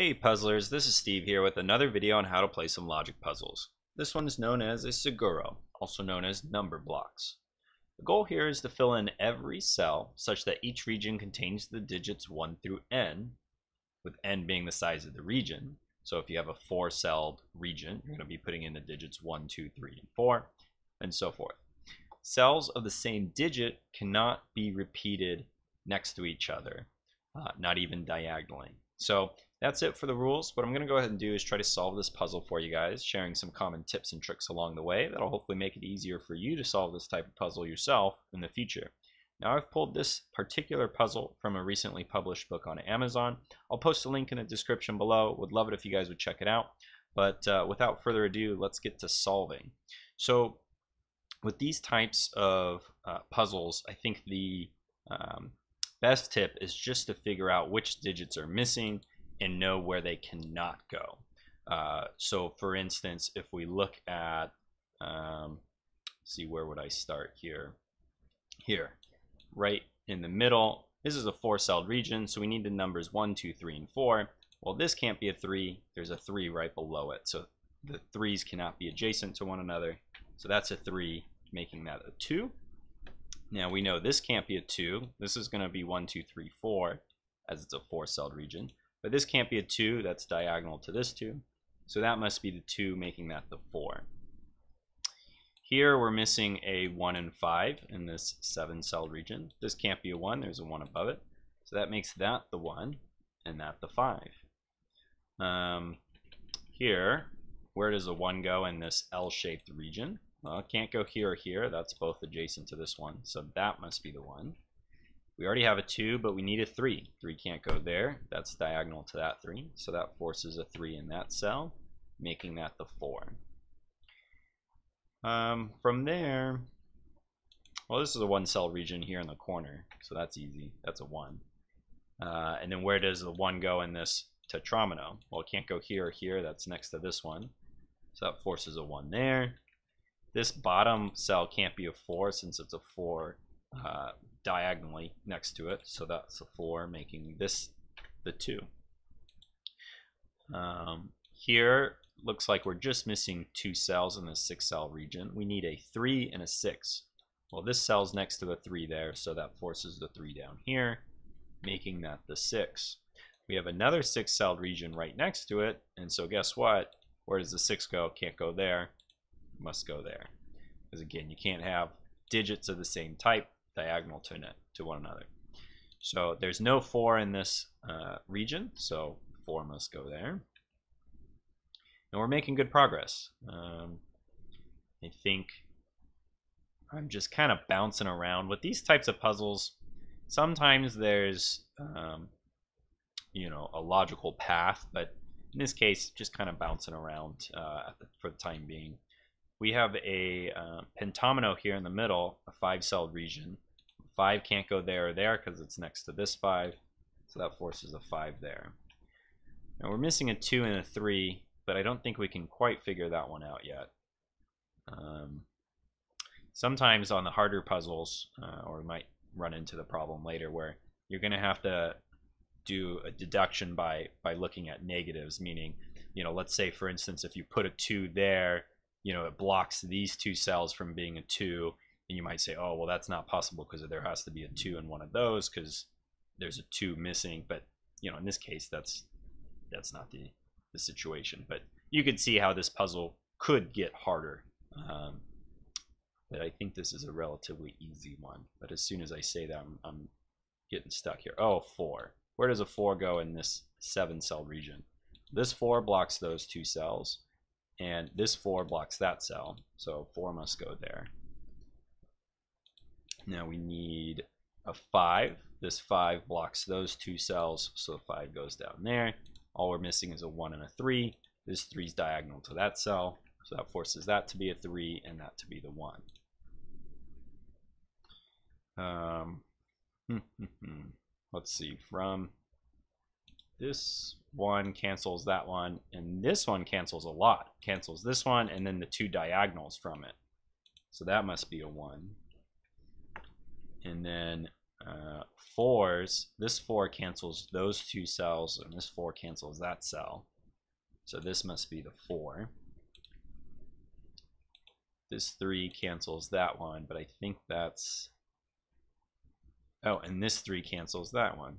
Hey puzzlers, this is Steve here with another video on how to play some logic puzzles. This one is known as a Suguru, also known as number blocks. The goal here is to fill in every cell such that each region contains the digits 1 through n, with n being the size of the region. So if you have a four-celled region, you're going to be putting in the digits 1, 2, 3, and 4, and so forth. Cells of the same digit cannot be repeated next to each other, uh, not even diagonally. So that's it for the rules. What I'm going to go ahead and do is try to solve this puzzle for you guys, sharing some common tips and tricks along the way that'll hopefully make it easier for you to solve this type of puzzle yourself in the future. Now I've pulled this particular puzzle from a recently published book on Amazon. I'll post a link in the description below. Would love it if you guys would check it out. But uh, without further ado, let's get to solving. So with these types of uh, puzzles, I think the um, best tip is just to figure out which digits are missing and know where they cannot go. Uh, so for instance, if we look at, um, see where would I start here? Here, right in the middle, this is a four-celled region, so we need the numbers one, two, three, and 4. Well, this can't be a 3, there's a 3 right below it, so the 3's cannot be adjacent to one another. So that's a 3, making that a 2. Now we know this can't be a 2, this is going to be one, two, three, four, as it's a four-celled region. But this can't be a 2, that's diagonal to this 2. So that must be the 2, making that the 4. Here we're missing a 1 and 5 in this 7 cell region. This can't be a 1, there's a 1 above it. So that makes that the 1 and that the 5. Um, here, where does a 1 go in this L-shaped region? Well, it can't go here or here. That's both adjacent to this one. So that must be the 1. We already have a 2, but we need a 3. 3 can't go there. That's diagonal to that 3. So that forces a 3 in that cell, making that the 4. Um, from there, well, this is a one cell region here in the corner, so that's easy. That's a 1. Uh, and then where does the 1 go in this tetromino? Well, it can't go here or here. That's next to this one. So that forces a 1 there. This bottom cell can't be a 4 since it's a 4 uh, diagonally next to it. So that's a 4, making this the 2. Um, here, looks like we're just missing two cells in the 6 cell region. We need a 3 and a 6. Well, this cell's next to the 3 there, so that forces the 3 down here, making that the 6. We have another 6 cell region right next to it, and so guess what? Where does the 6 go? Can't go there. Must go there. Because again, you can't have digits of the same type diagonal to, to one another. So there's no 4 in this uh, region, so 4 must go there. And we're making good progress. Um, I think I'm just kind of bouncing around. With these types of puzzles, sometimes there's, um, you know, a logical path, but in this case, just kind of bouncing around uh, for the time being. We have a uh, pentomino here in the middle, a five cell region. 5 can't go there or there because it's next to this 5. So that forces a 5 there. Now we're missing a 2 and a 3, but I don't think we can quite figure that one out yet. Um, sometimes on the harder puzzles, uh, or we might run into the problem later, where you're going to have to do a deduction by, by looking at negatives, meaning, you know, let's say, for instance, if you put a 2 there, you know, it blocks these two cells from being a 2, and you might say, oh, well, that's not possible because there has to be a two in one of those because there's a two missing. But you know, in this case, that's that's not the the situation. But you could see how this puzzle could get harder. Um, but I think this is a relatively easy one. But as soon as I say that, I'm, I'm getting stuck here. Oh, four. Where does a four go in this seven cell region? This four blocks those two cells, and this four blocks that cell. So four must go there. Now we need a 5. This 5 blocks those two cells, so 5 goes down there. All we're missing is a 1 and a 3. This 3 is diagonal to that cell, so that forces that to be a 3 and that to be the 1. Um, hmm, hmm, hmm. let's see, from this one cancels that one, and this one cancels a lot. Cancels this one, and then the two diagonals from it. So that must be a 1. And then uh, fours, this four cancels those two cells, and this four cancels that cell. So this must be the four. This three cancels that one, but I think that's, oh, and this three cancels that one.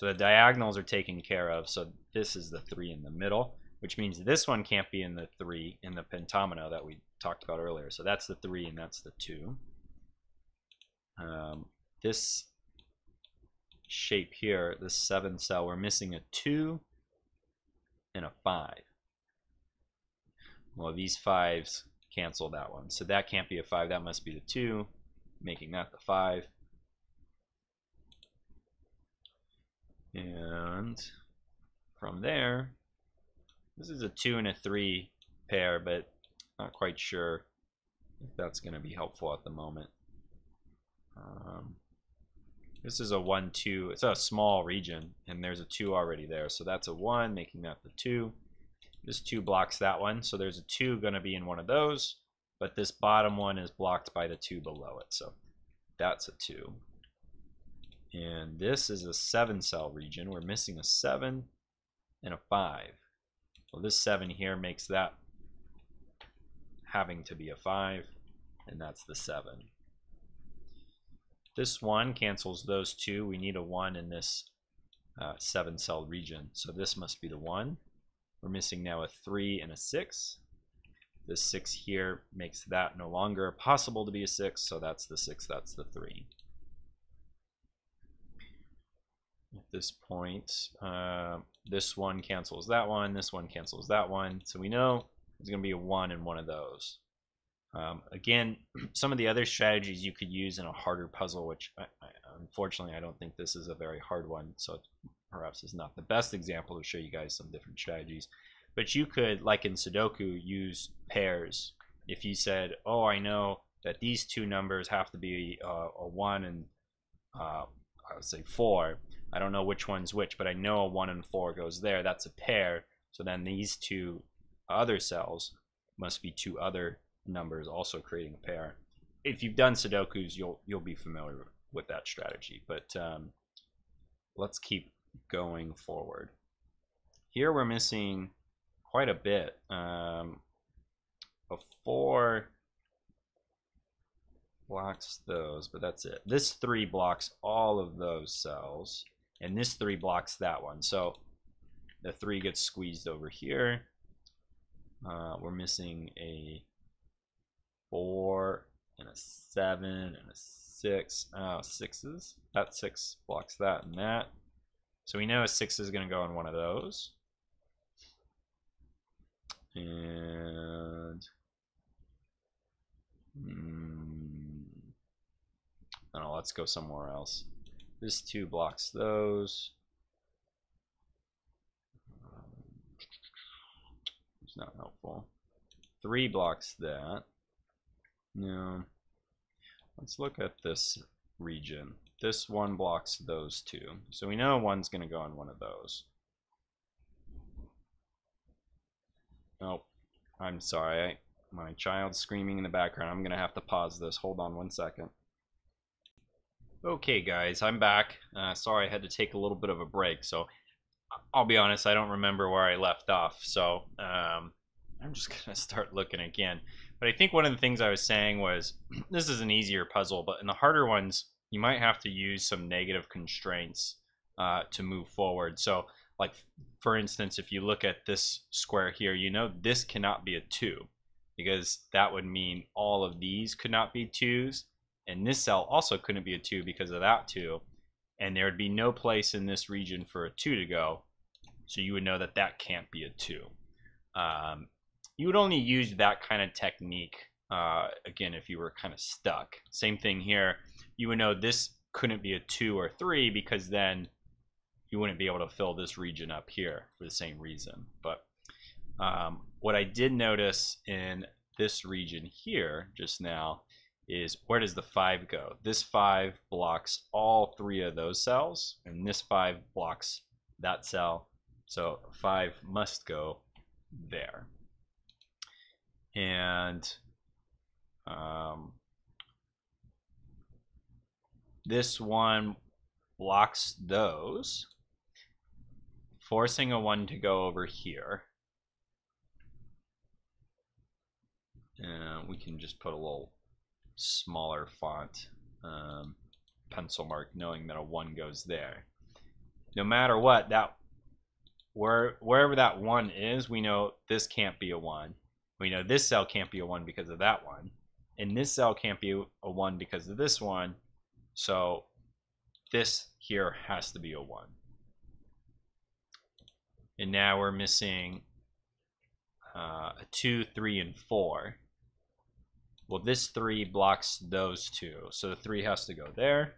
So the diagonals are taken care of, so this is the three in the middle, which means this one can't be in the three in the pentomino that we talked about earlier. So that's the three and that's the two. Um, this shape here, this seven cell, we're missing a two and a five. Well, these fives cancel that one. So that can't be a five, that must be the two, making that the five. And from there, this is a two and a three pair, but not quite sure if that's going to be helpful at the moment. Um, this is a 1, 2. It's a small region, and there's a 2 already there. So that's a 1, making that the 2. This 2 blocks that one. So there's a 2 going to be in one of those. But this bottom one is blocked by the 2 below it. So that's a 2. And this is a 7 cell region. We're missing a 7 and a 5. Well, this 7 here makes that having to be a 5. And that's the 7. This one cancels those two. We need a one in this uh, seven cell region. So this must be the one. We're missing now a three and a six. This six here makes that no longer possible to be a six. So that's the six, that's the three. At this point, uh, this one cancels that one, this one cancels that one. So we know there's going to be a one in one of those. Um, again, some of the other strategies you could use in a harder puzzle, which I, I, unfortunately I don't think this is a very hard one, so perhaps is not the best example to show you guys some different strategies. But you could, like in Sudoku, use pairs. If you said, oh, I know that these two numbers have to be uh, a 1 and uh, I would say 4. I don't know which one's which, but I know a 1 and 4 goes there. That's a pair. So then these two other cells must be two other numbers also creating a pair. If you've done Sudokus, you'll you'll be familiar with that strategy. But um, let's keep going forward. Here we're missing quite a bit. Um, a four blocks those, but that's it. This three blocks all of those cells, and this three blocks that one. So the three gets squeezed over here. Uh, we're missing a four and a seven and a six. Oh, sixes. That six blocks that and that. So we know a six is going to go in one of those. And mm, I don't know, let's go somewhere else. This two blocks those. It's not helpful. Three blocks that. No. Let's look at this region. This one blocks those two. So we know one's going to go on one of those. Oh, I'm sorry. I, my child's screaming in the background. I'm going to have to pause this. Hold on one second. Okay, guys, I'm back. Uh, sorry I had to take a little bit of a break. So I'll be honest, I don't remember where I left off. So um, I'm just going to start looking again. But I think one of the things I was saying was this is an easier puzzle, but in the harder ones, you might have to use some negative constraints uh, to move forward. So, like for instance, if you look at this square here, you know this cannot be a 2 because that would mean all of these could not be 2s, and this cell also couldn't be a 2 because of that 2, and there would be no place in this region for a 2 to go, so you would know that that can't be a 2. Um, you would only use that kind of technique uh, again if you were kind of stuck. Same thing here. You would know this couldn't be a two or three because then you wouldn't be able to fill this region up here for the same reason. But um, what I did notice in this region here just now is where does the 5 go? This 5 blocks all three of those cells, and this 5 blocks that cell. So 5 must go there and um, this one blocks those, forcing a 1 to go over here. And we can just put a little smaller font um, pencil mark knowing that a 1 goes there. No matter what, that where wherever that 1 is, we know this can't be a 1. We know this cell can't be a 1 because of that one. And this cell can't be a 1 because of this one. So this here has to be a 1. And now we're missing uh, a 2, 3, and 4. Well, this 3 blocks those two. So the 3 has to go there.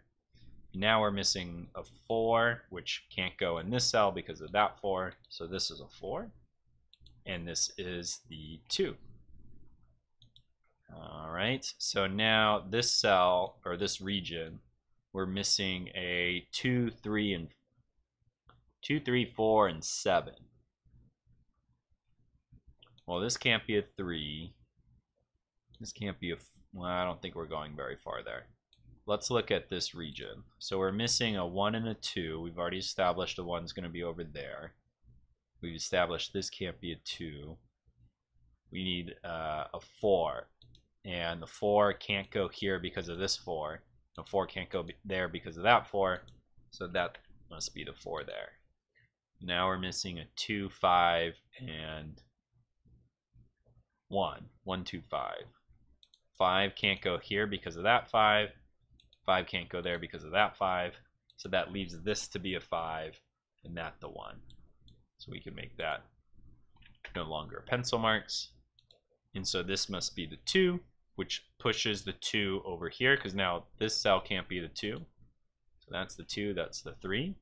Now we're missing a 4, which can't go in this cell because of that 4. So this is a 4. And this is the 2. All right, so now this cell, or this region, we're missing a 2, 3, and two, three, four, and 7. Well, this can't be a 3. This can't be a... Well, I don't think we're going very far there. Let's look at this region. So we're missing a 1 and a 2. We've already established a 1's going to be over there. We've established this can't be a 2. We need uh, a 4. And the 4 can't go here because of this 4. The 4 can't go there because of that 4. So that must be the 4 there. Now we're missing a 2, 5, and 1. 1, 2, 5. 5 can't go here because of that 5. 5 can't go there because of that 5. So that leaves this to be a 5 and that the 1. So we can make that no longer pencil marks. And so this must be the 2 which pushes the 2 over here because now this cell can't be the 2. So that's the 2, that's the 3.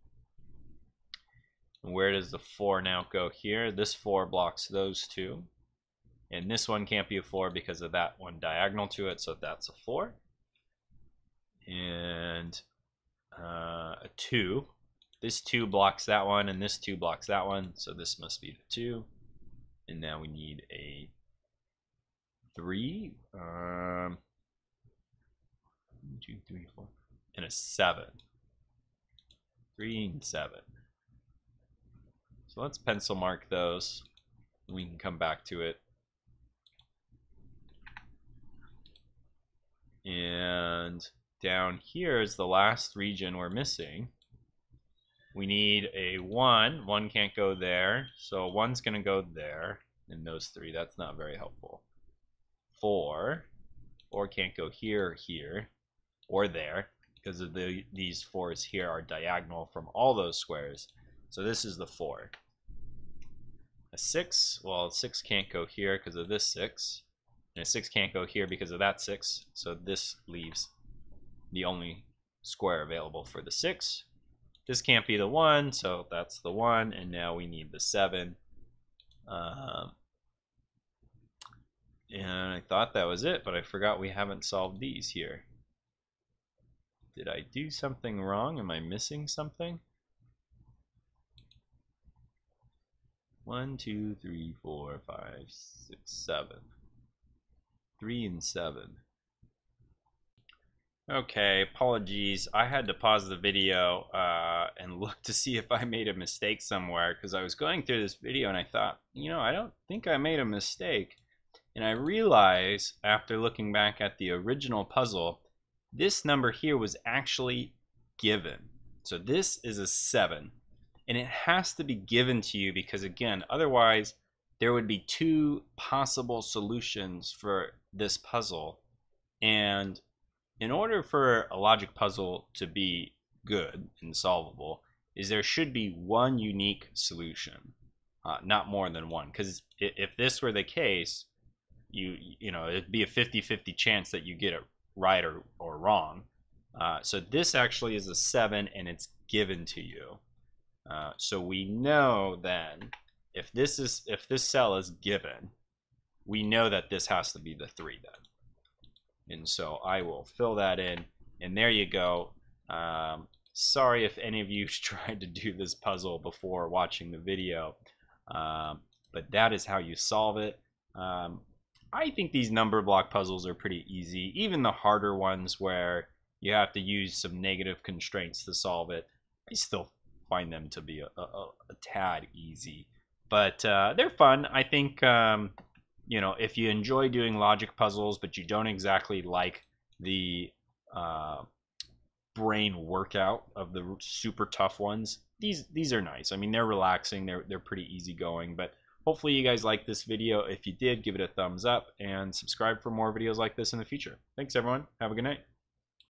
And where does the 4 now go here? This 4 blocks those two. And this one can't be a 4 because of that one diagonal to it, so that's a 4. And uh, a 2. This 2 blocks that one, and this 2 blocks that one, so this must be the 2. And now we need a three, um, two, three, four, and a seven. Three and seven. So let's pencil mark those. We can come back to it. And down here is the last region we're missing. We need a 1. 1 can't go there. So 1's going to go there. And those three, that's not very helpful four, or can't go here, here, or there, because of the these fours here are diagonal from all those squares. So this is the four. A six, well, six can't go here because of this six, and a six can't go here because of that six. So this leaves the only square available for the six. This can't be the one, so that's the one, and now we need the seven. Um, and I thought that was it, but I forgot we haven't solved these here. Did I do something wrong? Am I missing something? One, two, three, four, five, six, seven. Three and seven. Okay, apologies. I had to pause the video uh, and look to see if I made a mistake somewhere because I was going through this video and I thought, you know, I don't think I made a mistake. And I realize after looking back at the original puzzle, this number here was actually given. So this is a 7. And it has to be given to you because, again, otherwise there would be two possible solutions for this puzzle. And in order for a logic puzzle to be good and solvable, is there should be one unique solution, uh, not more than one. Because if this were the case, you you know it'd be a 50-50 chance that you get it right or, or wrong uh, so this actually is a 7 and it's given to you uh, so we know then if this is if this cell is given we know that this has to be the 3 then and so I will fill that in and there you go um, sorry if any of you tried to do this puzzle before watching the video um, but that is how you solve it um, I think these number block puzzles are pretty easy. Even the harder ones where you have to use some negative constraints to solve it. I still find them to be a, a, a tad easy, but uh, they're fun. I think um, you know if you enjoy doing logic puzzles, but you don't exactly like the uh, brain workout of the super tough ones. These these are nice. I mean, they're relaxing. They're they're pretty easygoing. But hopefully you guys like this video. If you did, give it a thumbs up and subscribe for more videos like this in the future. Thanks everyone. Have a good night.